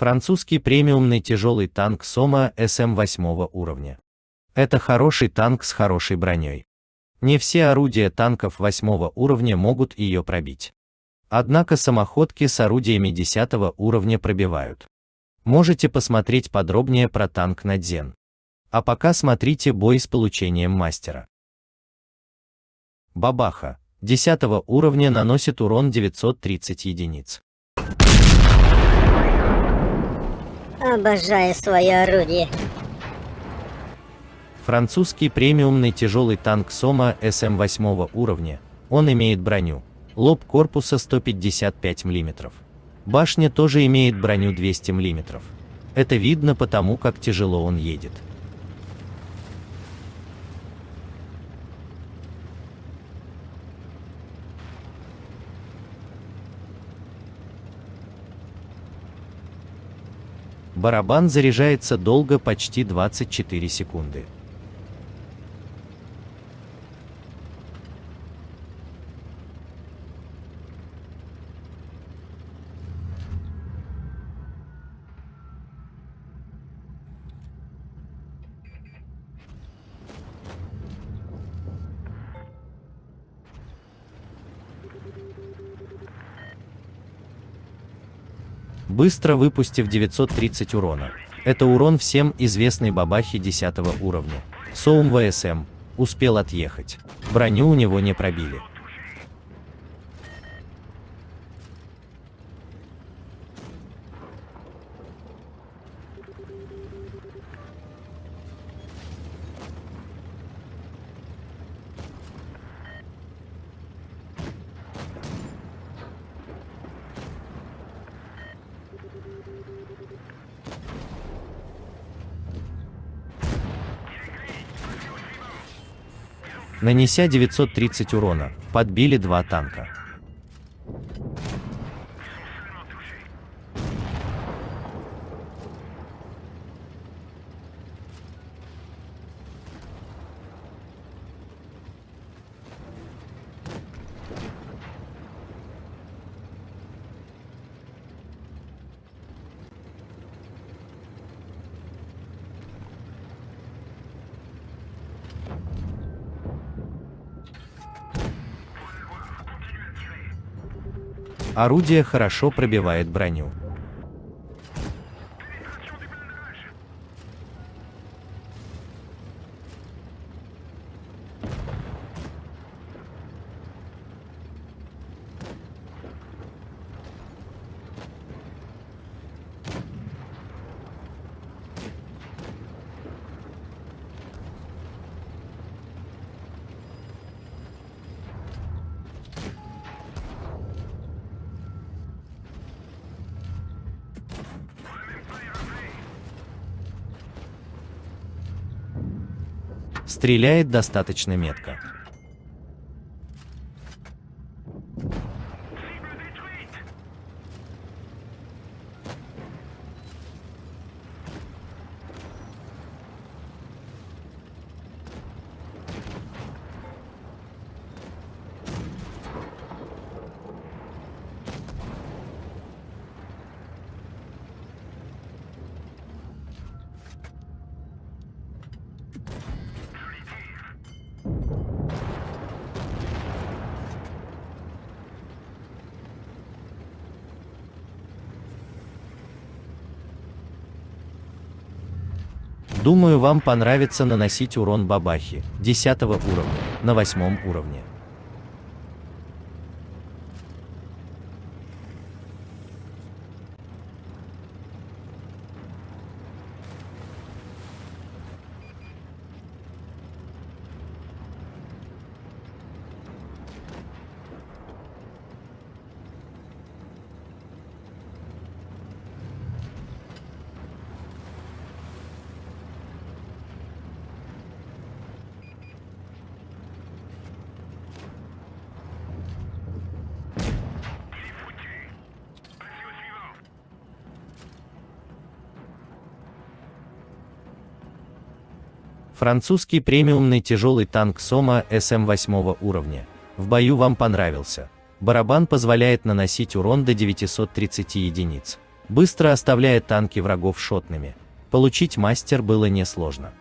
Французский премиумный тяжелый танк Сома СМ 8 уровня. Это хороший танк с хорошей броней. Не все орудия танков 8 уровня могут ее пробить. Однако самоходки с орудиями 10 уровня пробивают. Можете посмотреть подробнее про танк Надзен. А пока смотрите бой с получением мастера. Бабаха. 10 уровня наносит урон 930 единиц. Обожаю свое орудие. Французский премиумный тяжелый танк Сома СМ 8 уровня. Он имеет броню. Лоб корпуса 155 мм. Башня тоже имеет броню 200 мм. Это видно потому, как тяжело он едет. Барабан заряжается долго почти 24 секунды. Быстро выпустив 930 урона. Это урон всем известной бабахи 10 уровня. Соум ВСМ успел отъехать. Броню у него не пробили. Нанеся 930 урона, подбили два танка. Орудие хорошо пробивает броню. Стреляет достаточно метко. Думаю, вам понравится наносить урон бабахи 10 уровня на 8 уровне. Французский премиумный тяжелый танк Сома СМ 8 уровня. В бою вам понравился. Барабан позволяет наносить урон до 930 единиц. быстро оставляя танки врагов шотными. Получить мастер было несложно.